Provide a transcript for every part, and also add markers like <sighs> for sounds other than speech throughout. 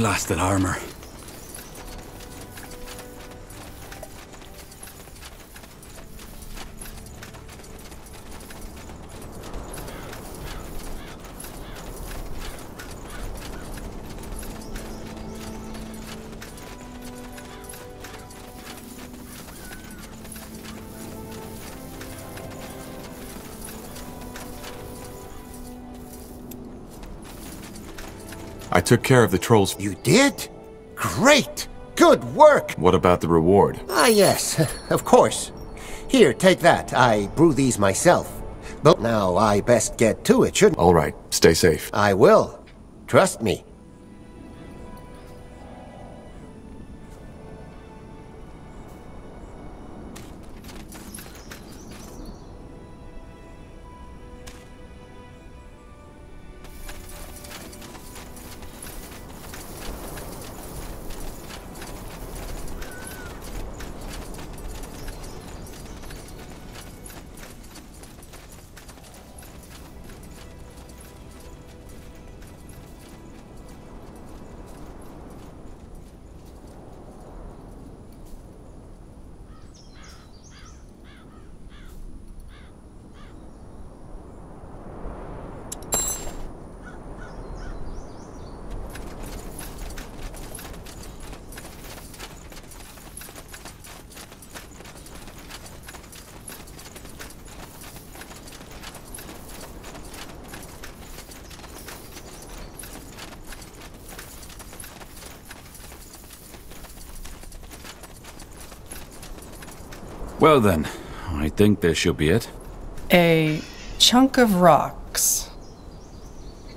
Blasted armor. Took care of the trolls. You did? Great! Good work! What about the reward? Ah, yes, <laughs> of course. Here, take that. I brew these myself. But now I best get to it, shouldn't All right, stay safe. I will. Trust me. Well then, I think this should be it. A chunk of rocks.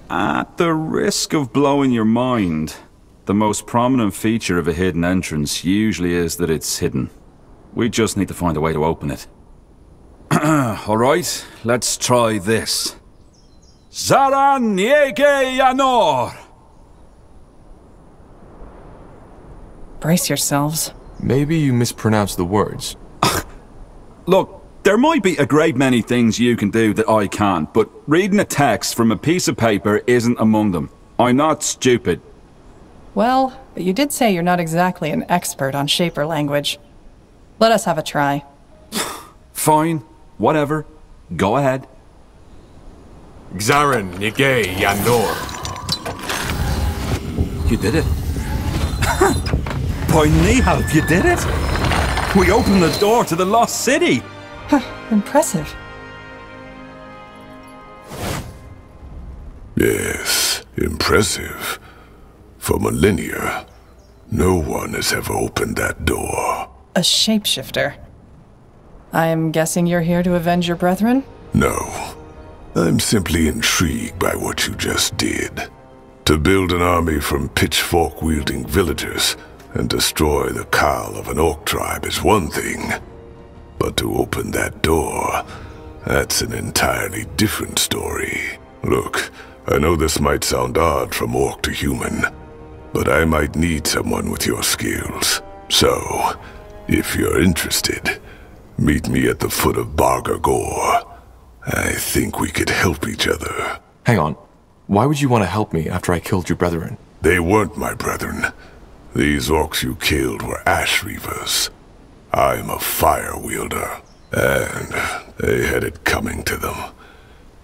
At the risk of blowing your mind, the most prominent feature of a hidden entrance usually is that it's hidden. We just need to find a way to open it. <clears throat> Alright, let's try this. Zaran Yege Yanor! Brace yourselves. Maybe you mispronounced the words. Look, there might be a great many things you can do that I can't, but reading a text from a piece of paper isn't among them. I'm not stupid. Well, but you did say you're not exactly an expert on Shaper language. Let us have a try. <sighs> Fine, whatever. Go ahead. Xaren Nige Yandor. You did it. <laughs> By Nihal, you did it! We opened the door to the lost city! Impressive. Yes, impressive. For millennia, no one has ever opened that door. A shapeshifter. I'm guessing you're here to avenge your brethren? No. I'm simply intrigued by what you just did. To build an army from pitchfork-wielding villagers and destroy the Khal of an orc tribe is one thing. But to open that door, that's an entirely different story. Look, I know this might sound odd from orc to human, but I might need someone with your skills. So, if you're interested, meet me at the foot of Barga Gore. I think we could help each other. Hang on. Why would you want to help me after I killed your brethren? They weren't my brethren. These orcs you killed were Ash Reavers. I'm a fire wielder, and they had it coming to them.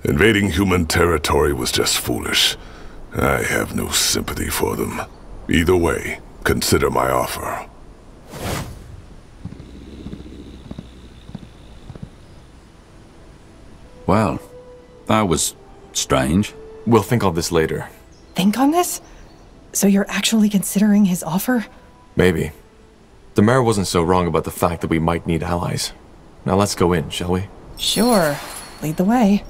Invading human territory was just foolish. I have no sympathy for them. Either way, consider my offer. Well, that was strange. We'll think on this later. Think on this? So you're actually considering his offer? Maybe. The mayor wasn't so wrong about the fact that we might need allies. Now let's go in, shall we? Sure. Lead the way.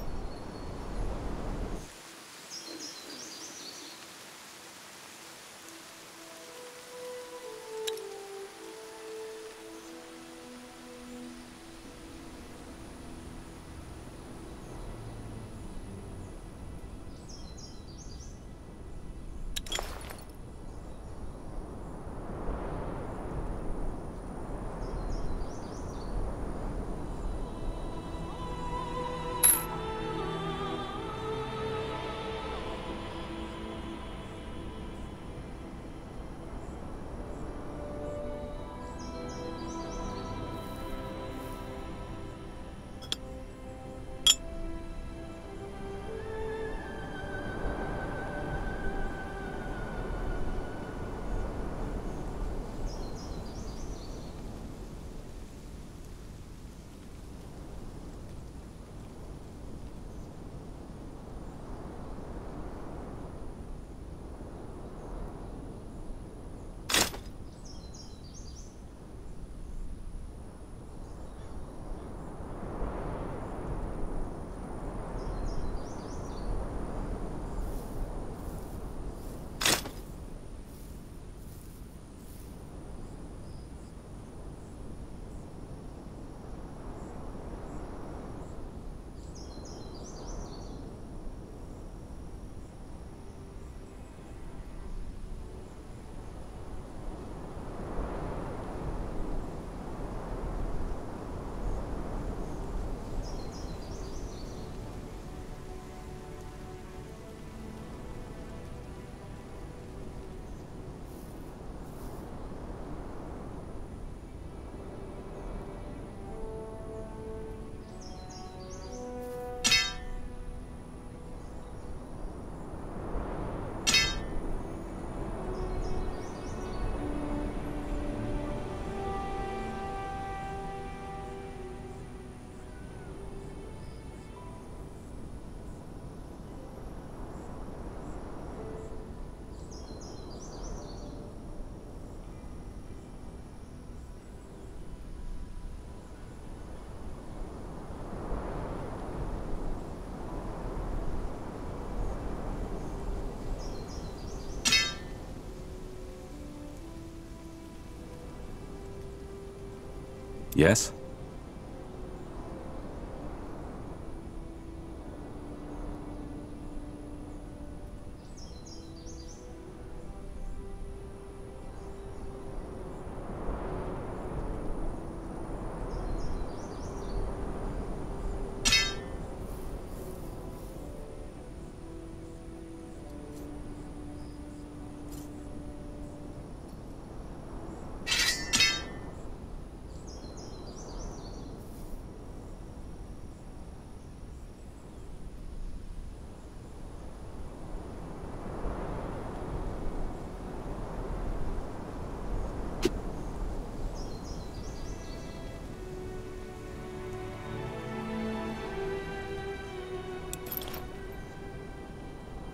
Yes?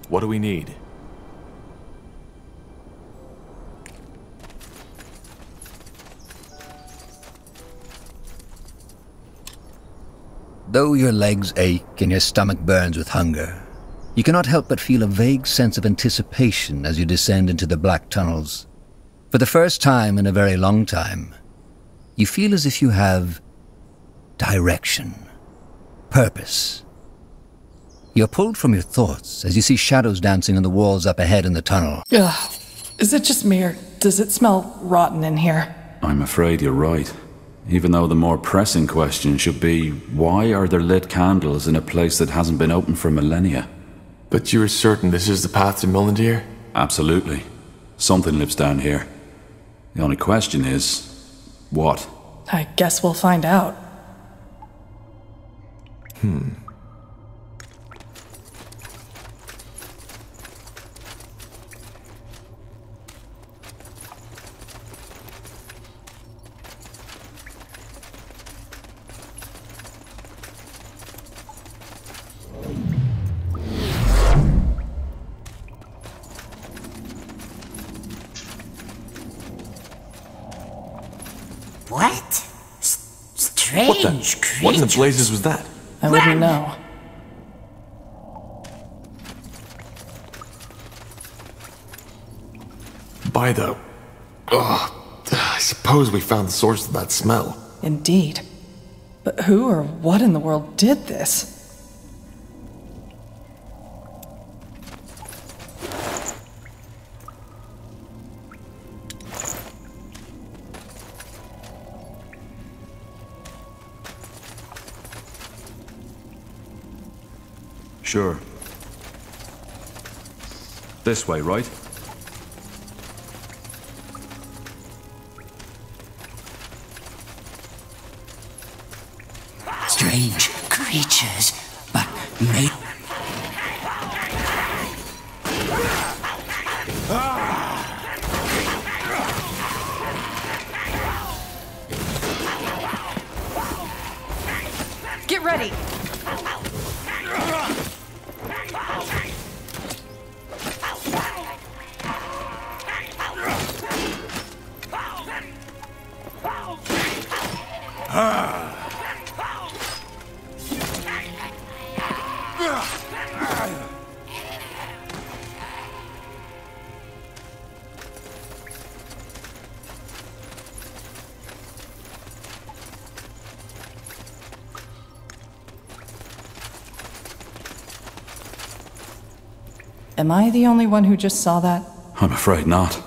What do we need? Though your legs ache and your stomach burns with hunger, you cannot help but feel a vague sense of anticipation as you descend into the black tunnels. For the first time in a very long time, you feel as if you have direction, purpose. You're pulled from your thoughts as you see shadows dancing on the walls up ahead in the tunnel. Ugh. Is it just me or does it smell rotten in here? I'm afraid you're right. Even though the more pressing question should be why are there lit candles in a place that hasn't been open for millennia? But you're certain this is the path to Mulandir? Absolutely. Something lives down here. The only question is what? I guess we'll find out. Hmm. In the blazes was that? I wouldn't know. By the. Ugh. I suppose we found the source of that smell. Indeed. But who or what in the world did this? Sure. This way, right? Am I the only one who just saw that? I'm afraid not.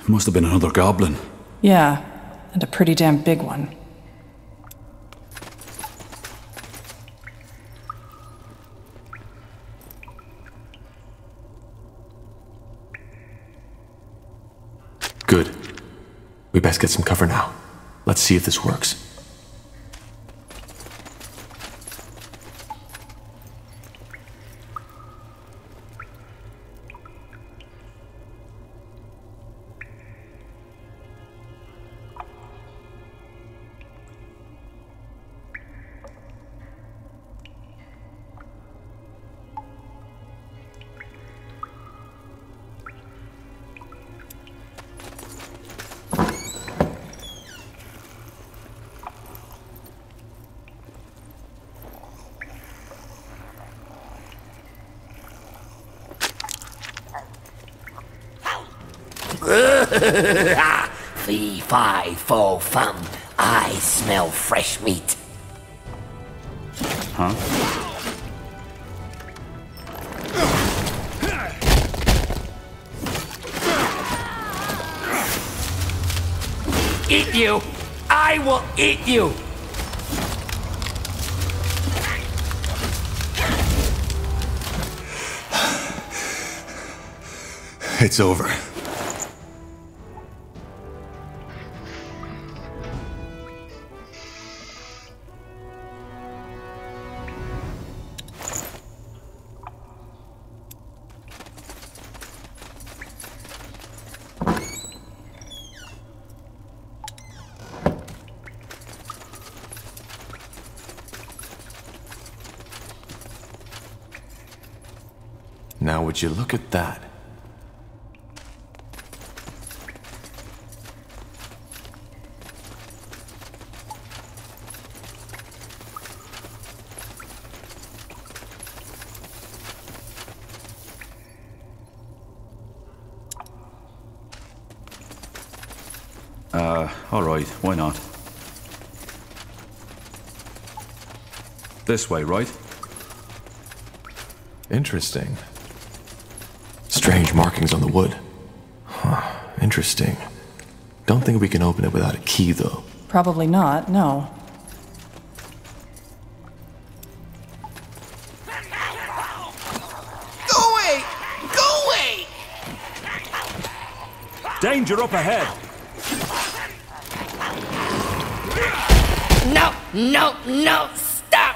It Must have been another goblin. Yeah, and a pretty damn big one. Good. We best get some cover now. Let's see if this works. Fresh meat. Huh? Eat you! I will eat you! It's over. Would you look at that? Uh, alright, why not? This way, right? Interesting. Strange markings on the wood. Huh, interesting. Don't think we can open it without a key, though. Probably not, no. Go away! Go away! Danger up ahead! No, no, no, stop!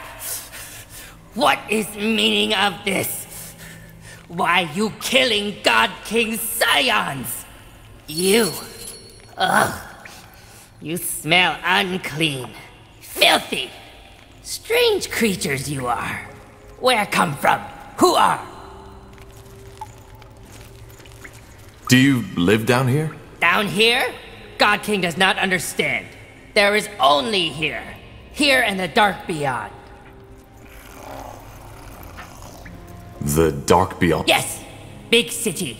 What is meaning of this? Why you killing God King Scions? You. Ugh. You smell unclean. Filthy. Strange creatures you are. Where come from? Who are? Do you live down here? Down here? God King does not understand. There is only here. Here and the dark beyond. The Dark Beyond. Yes, big city.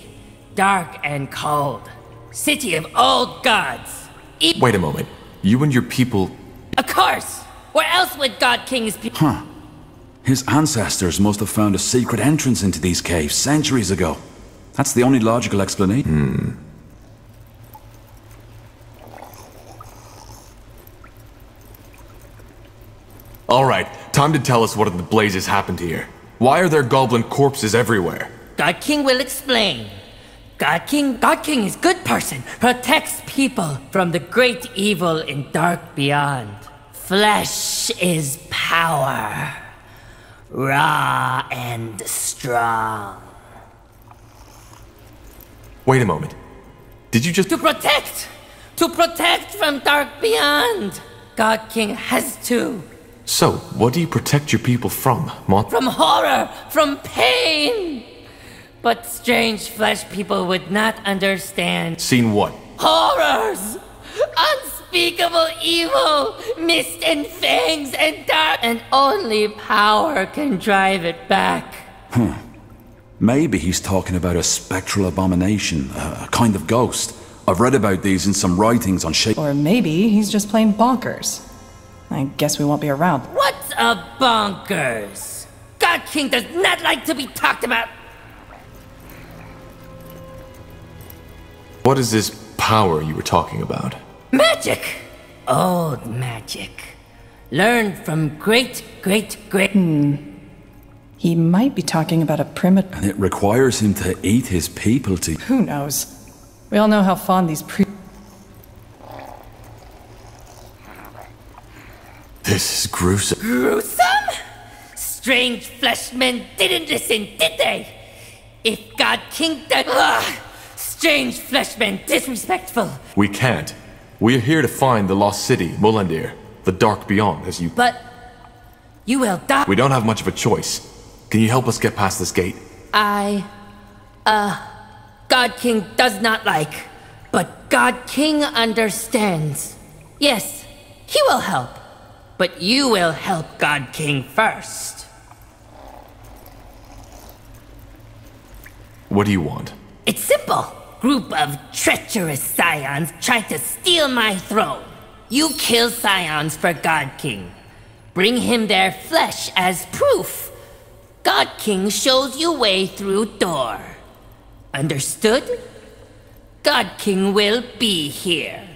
Dark and cold. City of old gods. E- Wait a moment. You and your people. of course! Where else would God King's people? Huh. His ancestors must have found a secret entrance into these caves centuries ago. That's the only logical explanation. Hmm. Alright, time to tell us what in the blazes happened here. Why are there goblin corpses everywhere? God King will explain. God King, God King is good person, protects people from the great evil in dark beyond. Flesh is power, raw and strong. Wait a moment. Did you just. To protect, to protect from dark beyond. God King has to. So, what do you protect your people from, Mon? From horror, from pain. But strange flesh people would not understand. Seen what? Horrors! Unspeakable evil! Mist and fangs and dark, and only power can drive it back. Hmm. Maybe he's talking about a spectral abomination, a a kind of ghost. I've read about these in some writings on shape. Or maybe he's just plain bonkers. I guess we won't be around. What's a bonkers? God King does not like to be talked about. What is this power you were talking about? Magic! Old magic. Learned from great, great, great. Hmm. He might be talking about a primitive. And it requires him to eat his people to. Who knows? We all know how fond these pre. This is gruesome. Gruesome? Strange fleshmen didn't listen, did they? If God King did. Ugh! Strange fleshmen, disrespectful. We can't. We are here to find the lost city, Mulandir. The dark beyond, as you. But you will die. We don't have much of a choice. Can you help us get past this gate? I, uh, God King does not like, but God King understands. Yes, he will help, but you will help God King first. What do you want? It's simple. Group of treacherous scions tried to steal my throne. You kill Scions for God King. Bring him their flesh as proof. God King shows you way through door. Understood? God King will be here.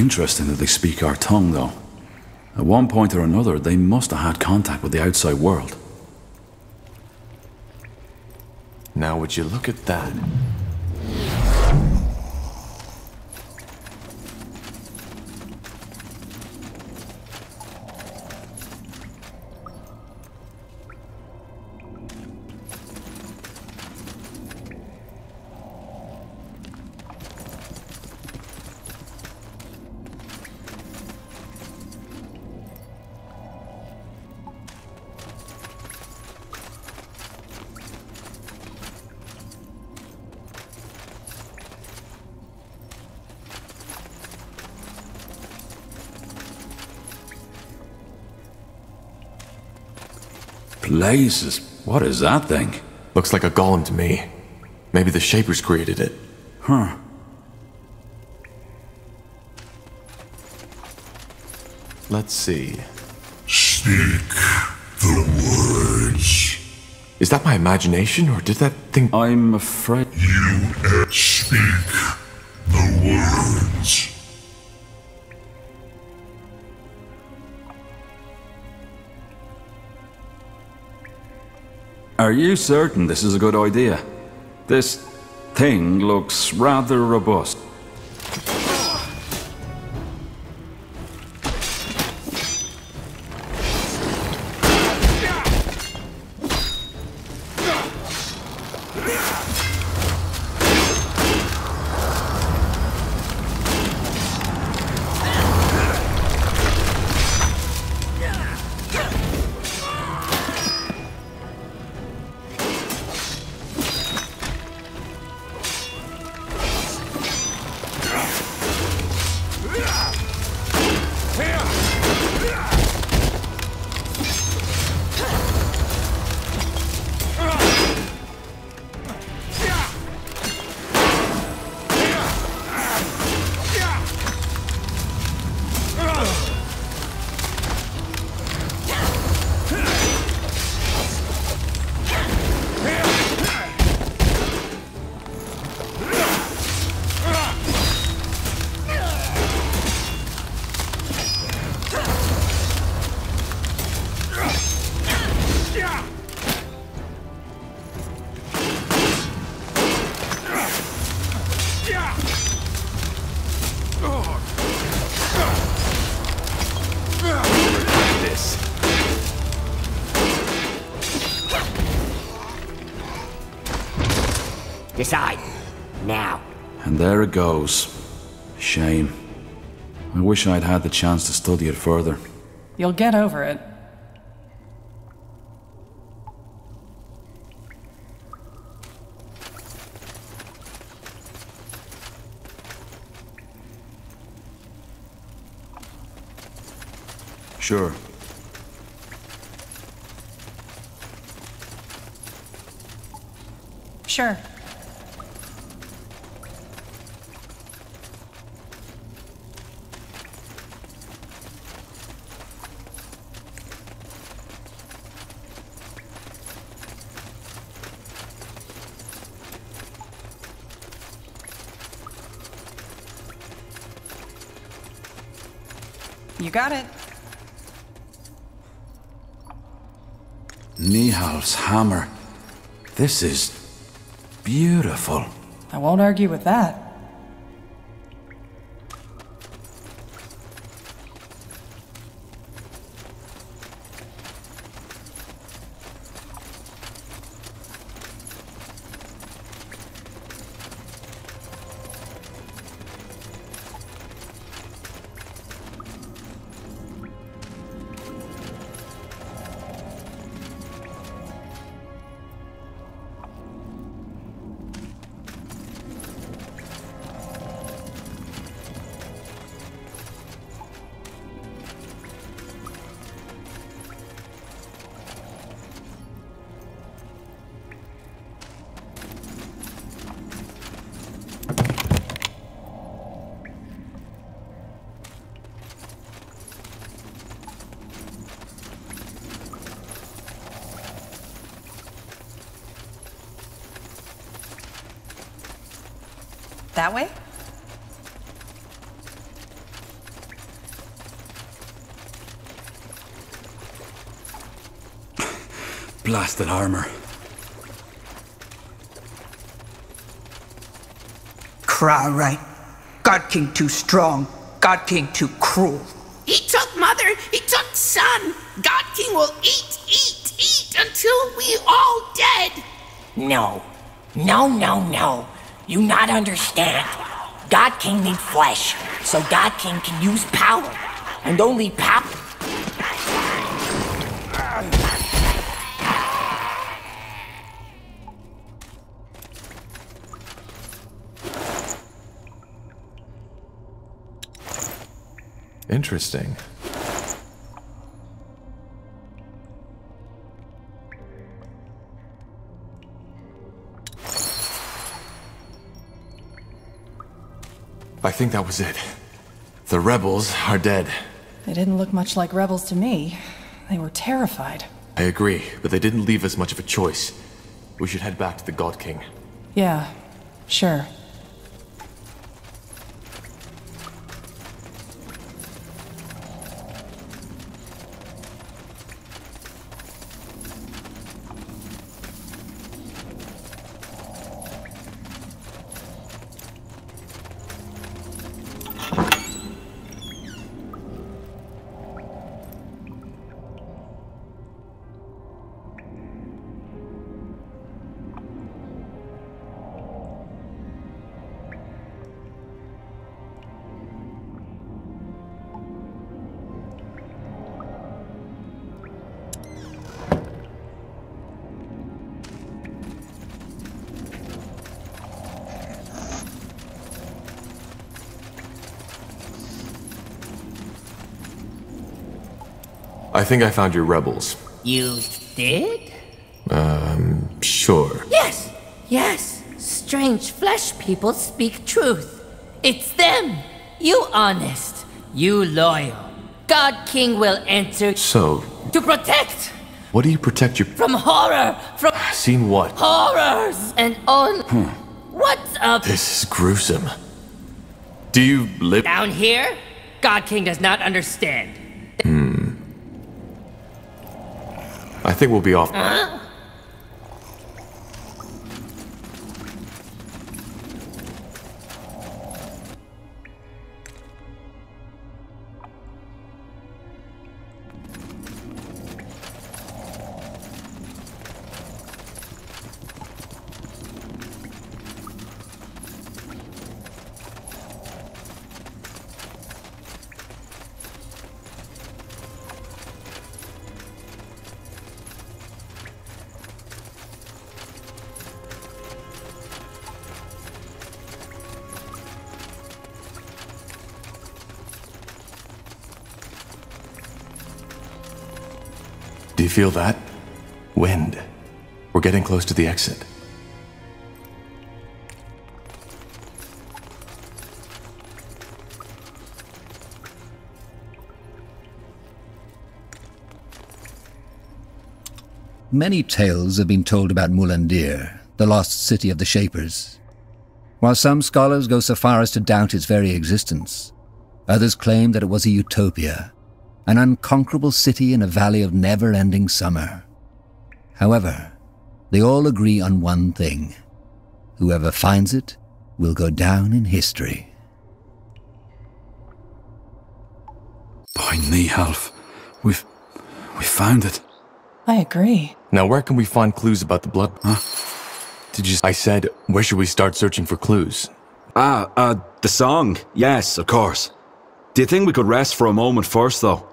Interesting that they speak our tongue, though. At one point or another, they must have had contact with the outside world. Now, would you look at that? Blazes, what is that thing? Looks like a golem to me. Maybe the Shapers created it. Huh. Let's see. Speak the words. Is that my imagination, or did that thing... I'm afraid... You speak the words. Are you certain this is a good idea? This thing looks rather robust. It goes. Shame. I wish I'd had the chance to study it further. You'll get over it. Sure. Sure. You got it. Nihal's hammer. This is beautiful. I won't argue with that. That Blasted armor. Cry right. God King too strong. God King too cruel. He took mother, he took son. God King will eat, eat, eat until we all dead. No. No, no, no. You not understand. God King need flesh, so God King can use power. And only power. Interesting. I think that was it. The rebels are dead. They didn't look much like rebels to me. They were terrified. I agree, but they didn't leave us much of a choice. We should head back to the God King. Yeah, sure. I think I found your rebels. You did? Um, sure. Yes, yes. Strange flesh people speak truth. It's them. You honest. You loyal. God King will enter So, to protect what do you protect your... from horror, from Seen what? horrors and all. What's up This is gruesome. Do you live... down here? God King does not understand. Think we'll be off. You feel that? Wind. We're getting close to the exit. Many tales have been told about Mulandir, the lost city of the Shapers. While some scholars go so far as to doubt its very existence, others claim that it was a utopia, an unconquerable city in a valley of never ending summer. However, they all agree on one thing whoever finds it will go down in history. By Nihal, we've... we found it. I agree. Now, where can we find clues about the blood? Huh? Did you... I said, where should we start searching for clues? Ah, uh, the song. Yes, of course. Do you think we could rest for a moment first, though?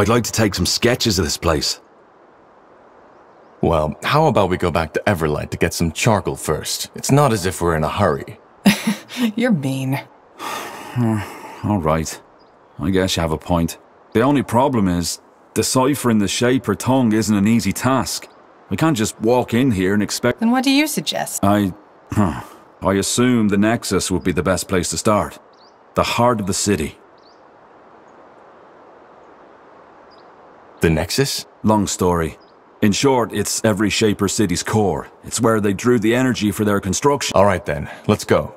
I'd like to take some sketches of this place. Well, how about we go back to Everlight to get some charcoal first? It's not as if we're in a hurry. <laughs> You're mean. <sighs> All right. I guess you have a point. The only problem is, deciphering the Shaper tongue isn't an easy task. We can't just walk in here and expect... Then what do you suggest? I... <sighs> I assume the Nexus would be the best place to start. The heart of the city. The Nexus? Long story. In short, it's every Shaper city's core. It's where they drew the energy for their construction. All right then, let's go.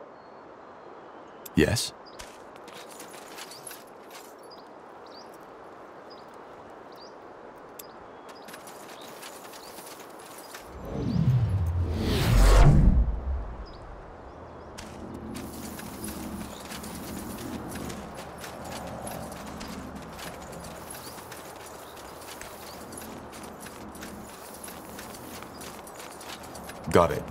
Yes? Got it.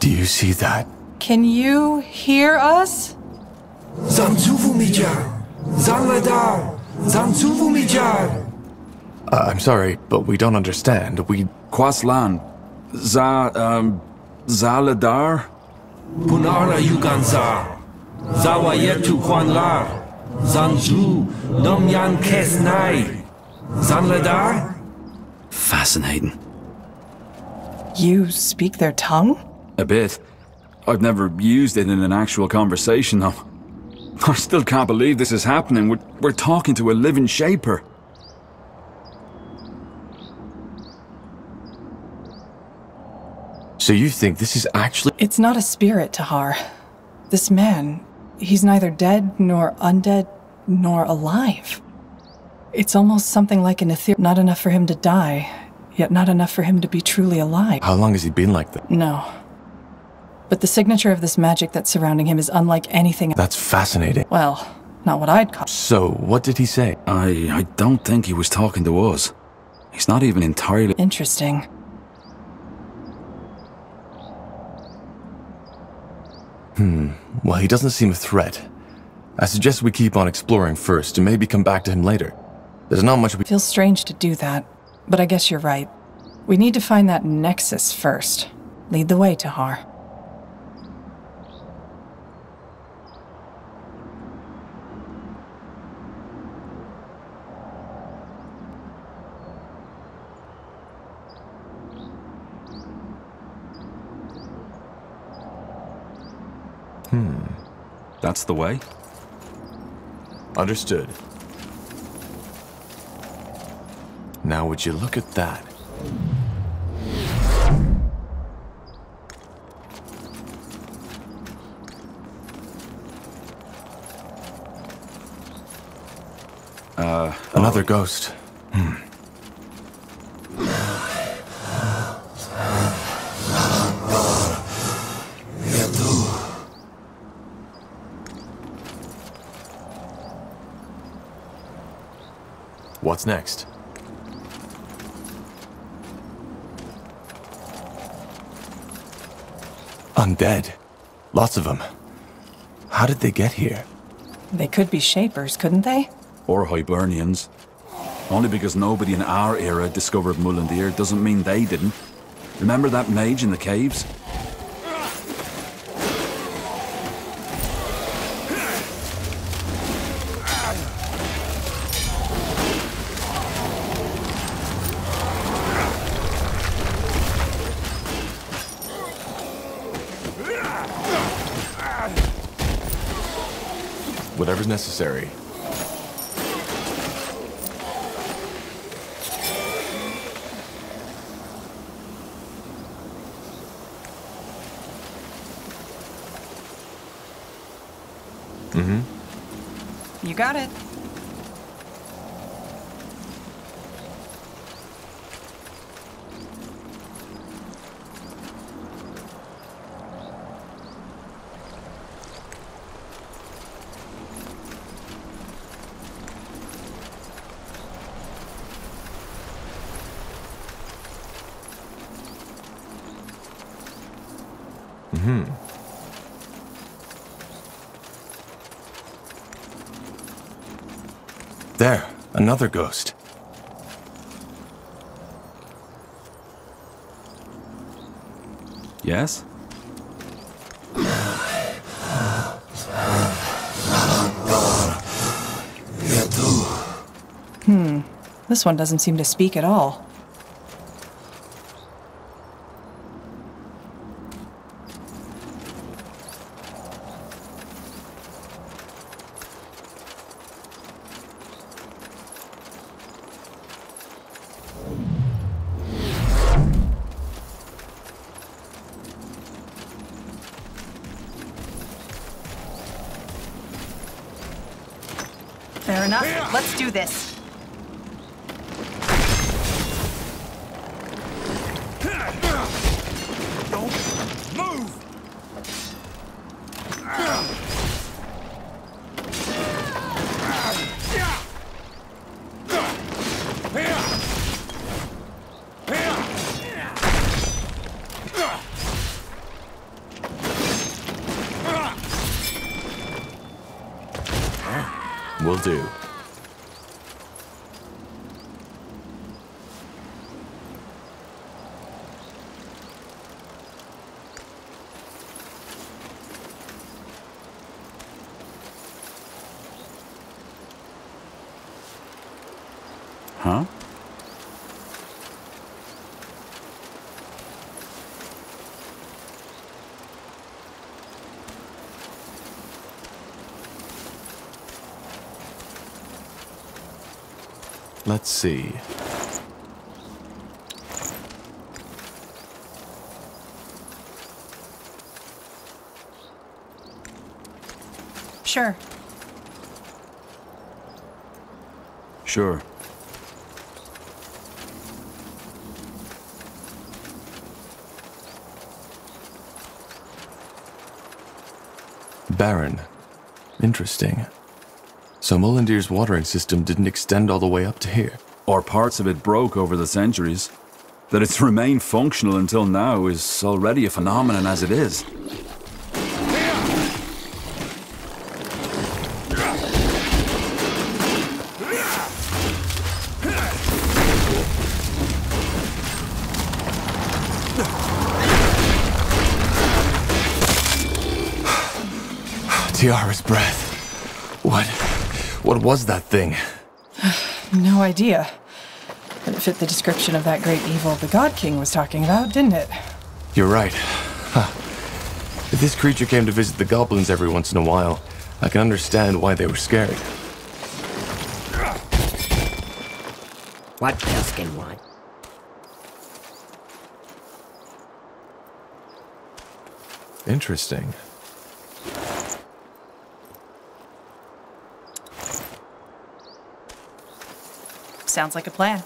Do you see that? Can you hear us? Uh, I'm sorry, but we don't understand. We. Quaslan. Za, um, Zaladar? Punara Yuganzar, Zawayetu Kwanlar, Zanzu, Nomyan Kesnai, Zanladar? Fascinating. You speak their tongue? A bit. I've never used it in an actual conversation, though. I still can't believe this is happening. We're, we're talking to a living shaper. So you think this is actually. It's not a spirit, Tahar. This man, he's neither dead nor undead nor alive. It's almost something like an ether. Not enough for him to die, yet not enough for him to be truly alive. How long has he been like that? No. But the signature of this magic that's surrounding him is unlike anything. That's fascinating. Well, not what I'd call. So, what did he say? I, I don't think he was talking to us. He's not even entirely. Interesting. Hmm. Well, he doesn't seem a threat. I suggest we keep on exploring first and maybe come back to him later. There's not much we. Feels strange to do that, but I guess you're right. We need to find that nexus first. Lead the way, Tahar. That's the way? Understood. Now, would you look at that? Uh. Another ghost. Hmm. What's next? Undead. Lots of them. How did they get here? They could be shapers, couldn't they? Or Hibernians. Only because nobody in our era discovered Mulandir doesn't mean they didn't. Remember that mage in the caves? Necessary. Mm-hmm. You got it. Mm-hmm. There, another ghost. Yes? Hmm. This one doesn't seem to speak at all. Fair enough. Let's do this. Don't move! Will do. Huh? Let's see. Sure. Sure. Barren. Interesting. So Mulandir's watering system didn't extend all the way up to here. Or parts of it broke over the centuries. That it's remained functional until now is already a phenomenon as it is. <sighs> Tiara's breath. What? What was that thing? No idea. But it fit the description of that great evil the God King was talking about, didn't it? You're right. Huh. If this creature came to visit the goblins every once in a while, I can understand why they were scared. What Peskin want? Interesting. Sounds like a plan.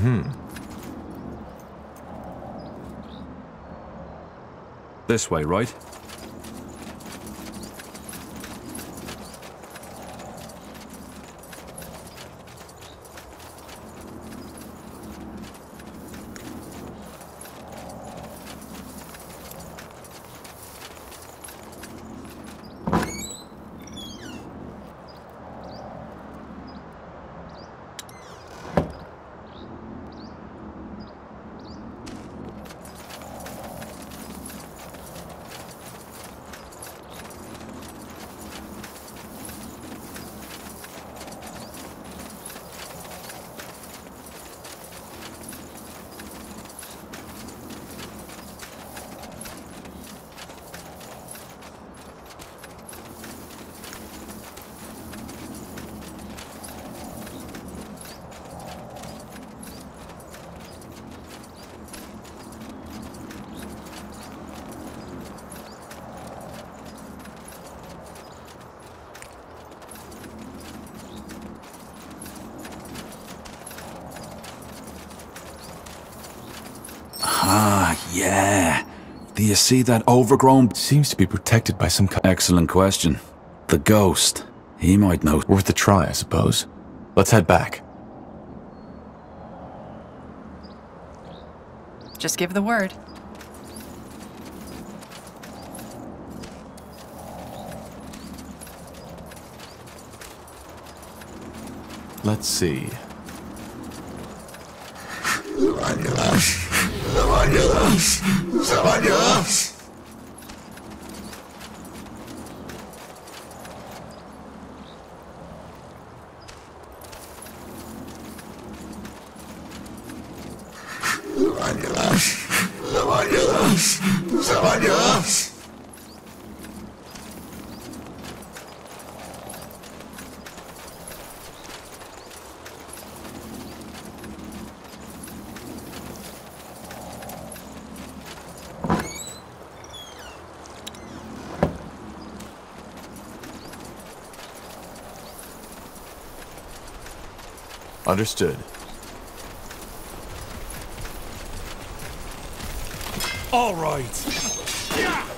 Hmm. This way, right? see that overgrown seems to be protected by some Excellent question. The ghost. He might know. Worth a try, I suppose. Let's head back. Just give the word. Let's see. <laughs> <laughs> Somebody else. Understood. All right.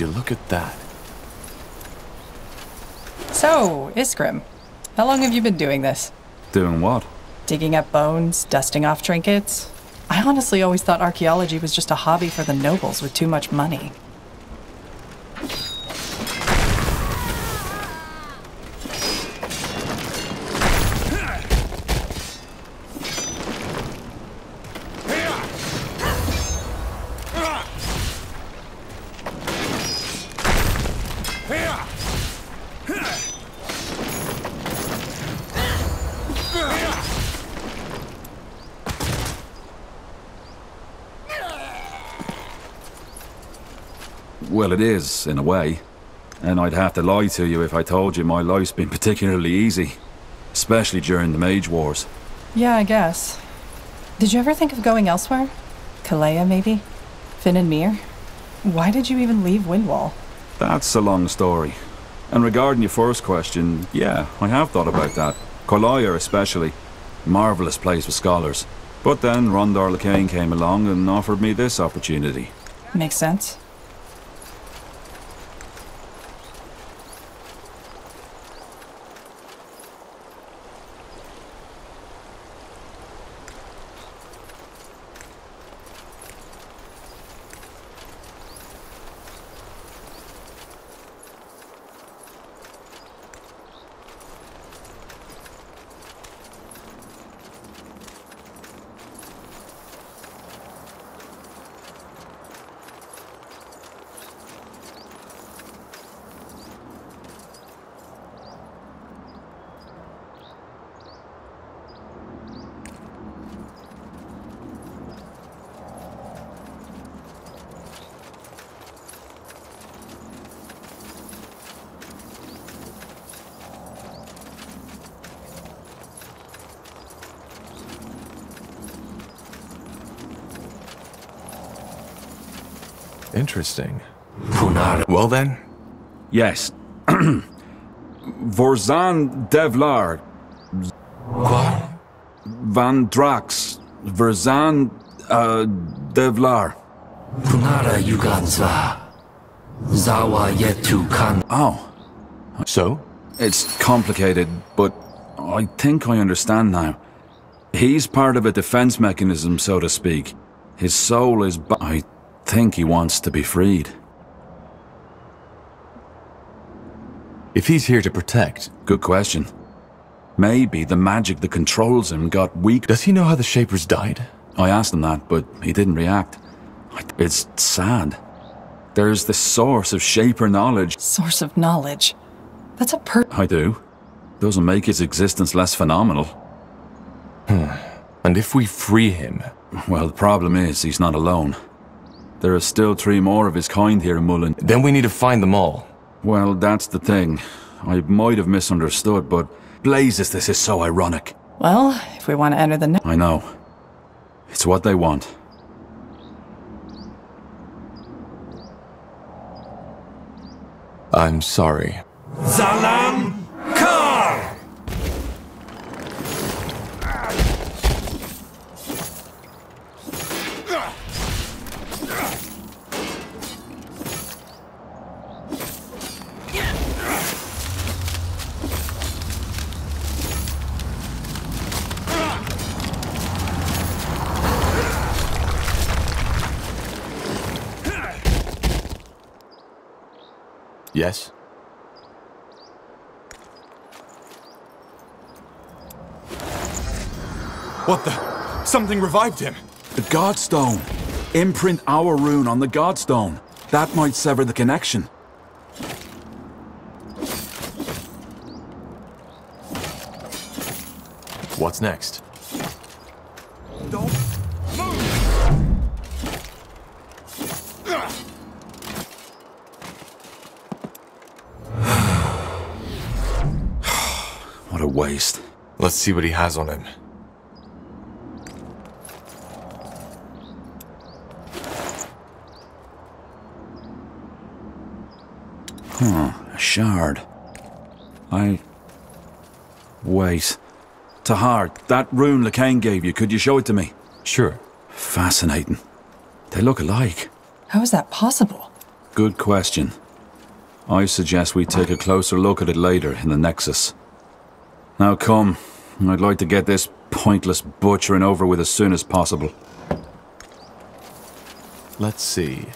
Would you look at that? So, Iskrim, how long have you been doing this? Doing what? Digging up bones, dusting off trinkets? I honestly always thought archaeology was just a hobby for the nobles with too much money. Well, it is, in a way. And I'd have to lie to you if I told you my life's been <laughs> particularly easy. Especially during the Mage Wars. Yeah, I guess. Did you ever think of going elsewhere? Kalea, maybe? Finn and Mir? Why did you even leave Windwall? That's a long story. And regarding your first question, yeah, I have thought about that. Collier especially. Marvellous place for scholars. But then Rondar Lacane came along and offered me this opportunity. Makes sense. Interesting. Well then, Yes. <clears throat> Vorzan Devlar. What? Van Drax. Verzan uh, Devlar. Punara Yuganza. Zawa Yetu Kan. Oh. So? It's complicated, but I think I understand now. He's part of a defense mechanism, so to speak. His soul is. I think he wants to be freed. if he's here to protect, Good question. Maybe the magic that controls him got weak. does he know how the Shapers died? I asked him that, but he didn't react. It's sad. There's the source of Shaper knowledge. Source of knowledge. That's a per. I do. Doesn't make his existence less phenomenal. Hmm. And if we free him, Well, the problem is he's not alone. There are still three more of his kind here in Mullen. then we need to find them all. Well, that's the thing. I might have misunderstood, but Blazes, this is so ironic. Well, if we want to enter the. Ne- I know. It's what they want. I'm sorry. Zalam Yes? What the? Something revived him. The Godstone. Imprint our rune on the Godstone. That might sever the connection. What's next? What waste. Let's see what he has on him. Huh, a shard. I... Wait. Tahar, that rune Lacane gave you, could you show it to me? Sure. Fascinating. They look alike. How is that possible? Good question. I suggest we take a closer look at it later in the Nexus. Now come, I'd like to get this pointless butchering over with as soon as possible. Let's see.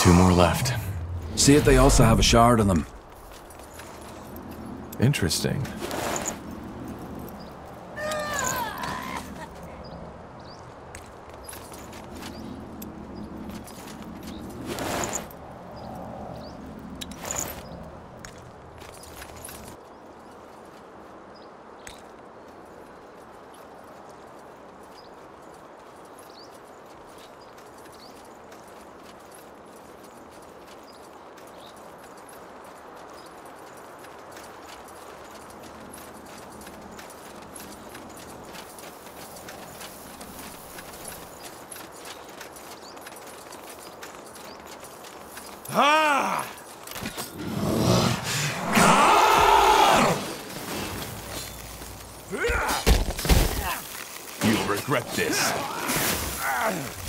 Two more left. See if they also have a shard on them. Interesting. Ah! You'll regret this.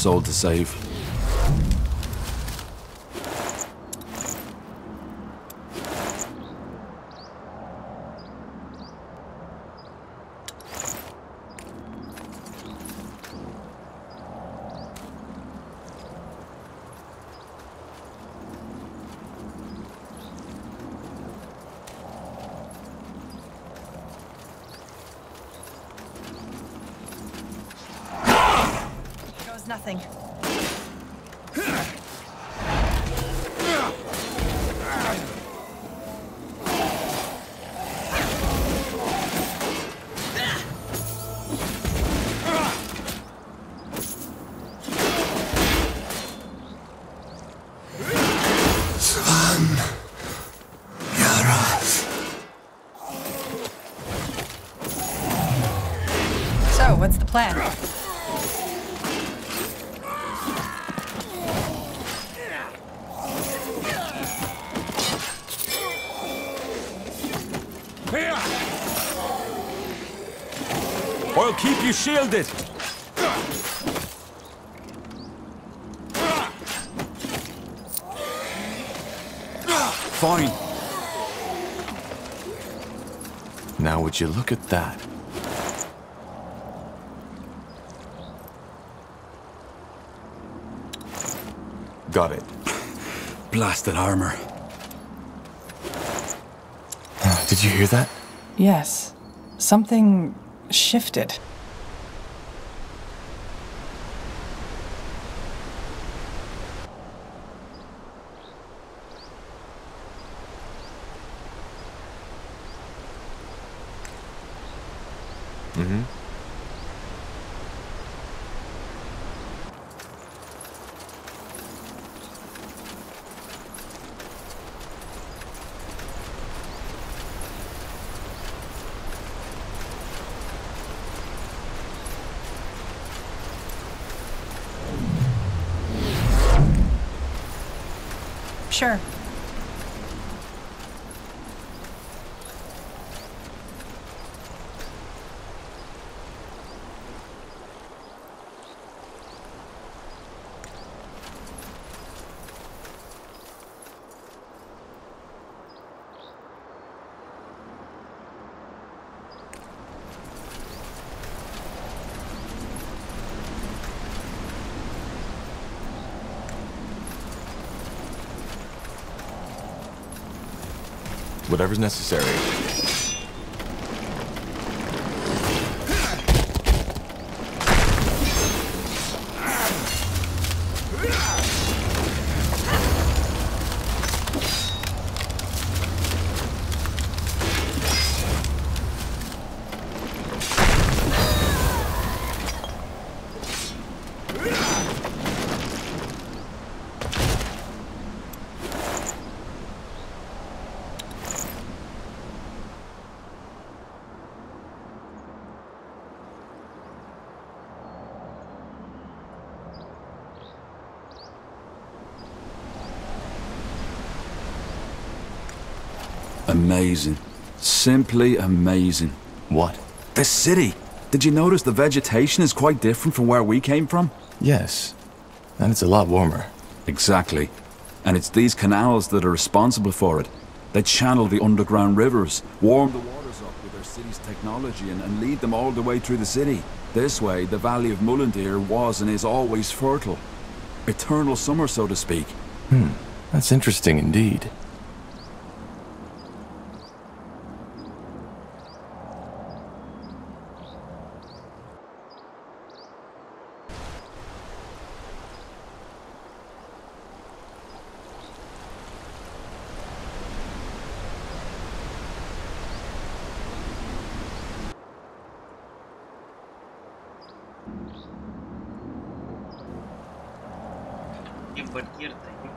Soul to save. Shielded. Fine. Now would you look at that? Got it. Blasted armor. Did you hear that? Yes. Something shifted. Mm-hmm. Sure. Whatever's necessary. Amazing. Simply amazing. What? This city. Did you notice the vegetation is quite different from where we came from? Yes. And it's a lot warmer. Exactly. And it's these canals that are responsible for it. They channel the underground rivers, warm the waters up with their city's technology, and, and lead them all the way through the city. This way, the Valley of Mulandir was and is always fertile. Eternal summer, so to speak. Hmm. That's interesting indeed. Give but here, thank you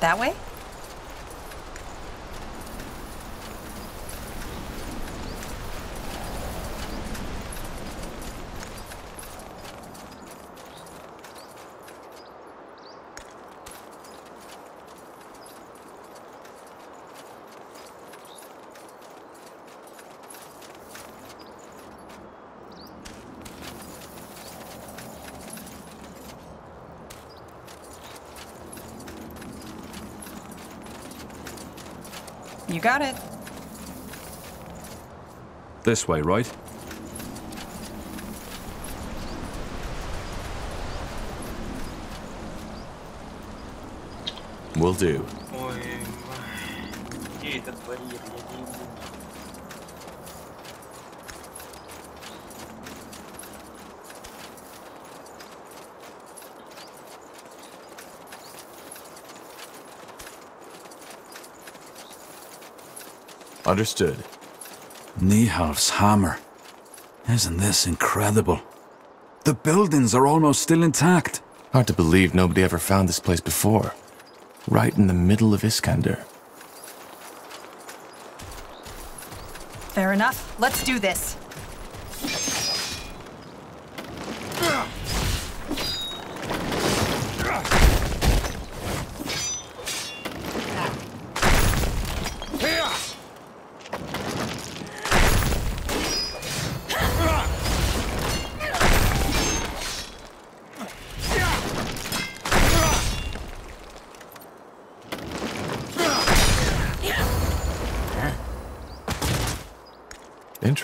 That way? got it. This way, right? Will do. Ой, где этот барьер? Я не Understood. Nihal's hammer. Isn't this incredible? The buildings are almost still intact. Hard to believe nobody ever found this place before. Right in the middle of Iskander. Fair enough. Let's do this.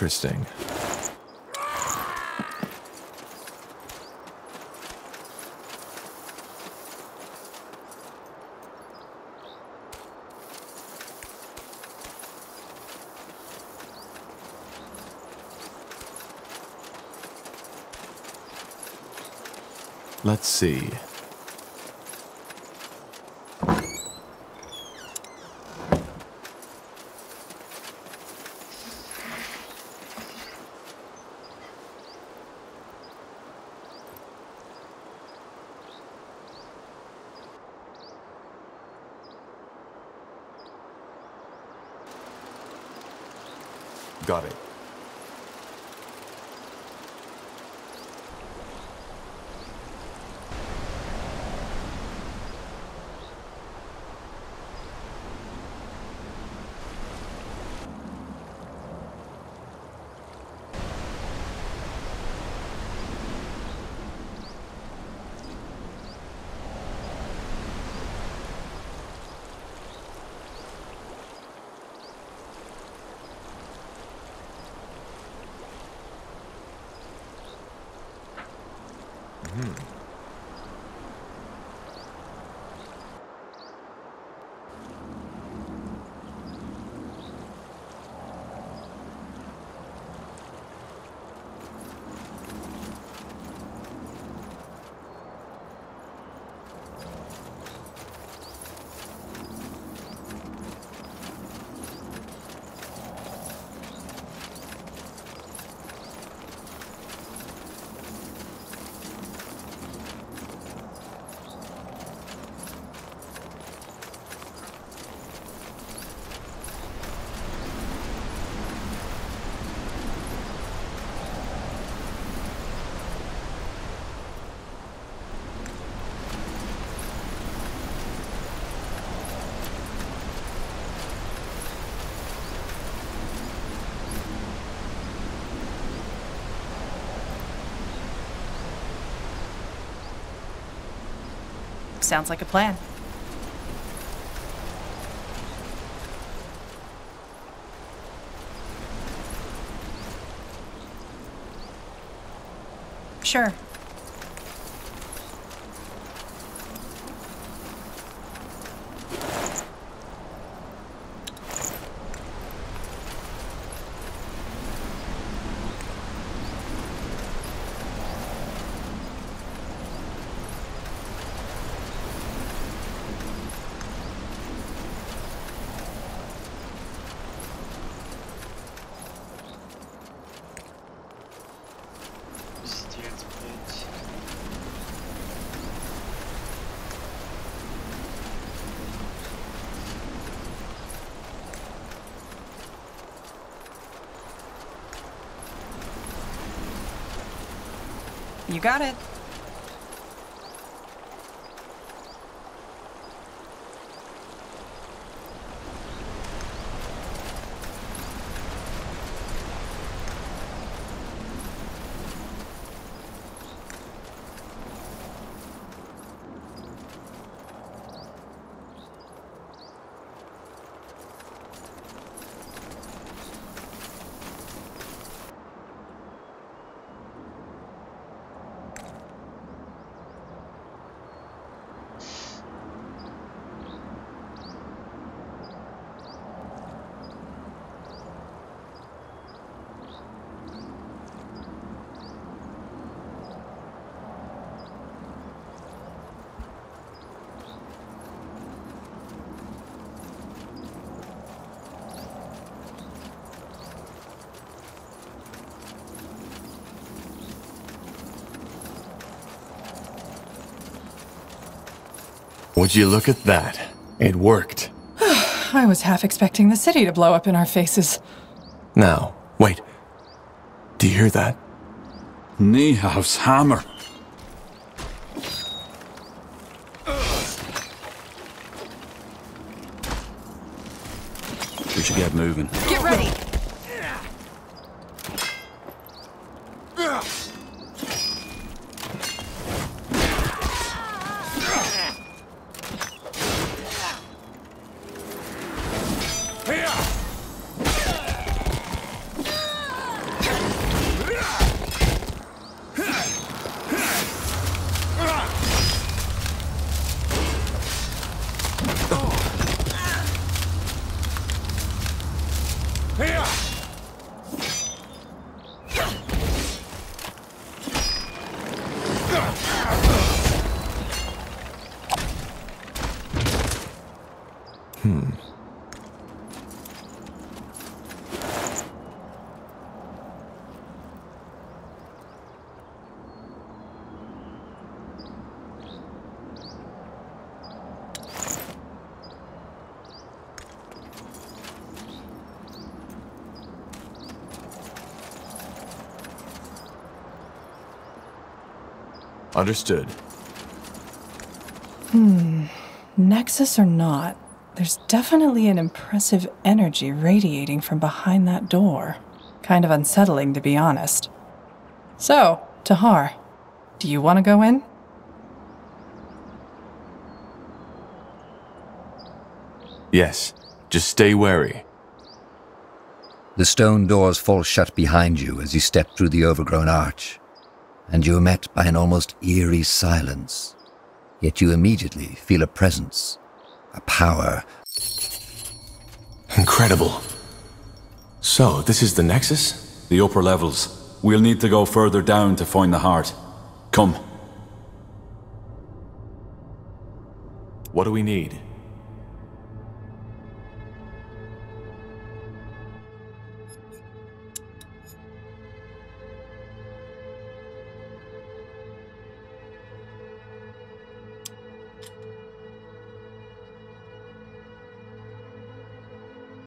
Interesting. Let's see. Mm-hmm. Sounds like a plan. Sure. You got it. Would you look at that? It worked. <sighs> I was half expecting the city to blow up in our faces. Now, wait. Do you hear that? Nihal's hammer. We should get moving. Get ready! Hmm. Understood. Hmm. Nexus or not, there's definitely an impressive energy radiating from behind that door. Kind of unsettling, to be honest. So, Tahar, do you want to go in? Yes. Just stay wary. The stone doors fall shut behind you as you step through the overgrown arch, and you are met by an almost eerie silence. Yet you immediately feel a presence, a power. Incredible. So, this is the Nexus? The upper levels. We'll need to go further down to find the heart. Come. What do we need?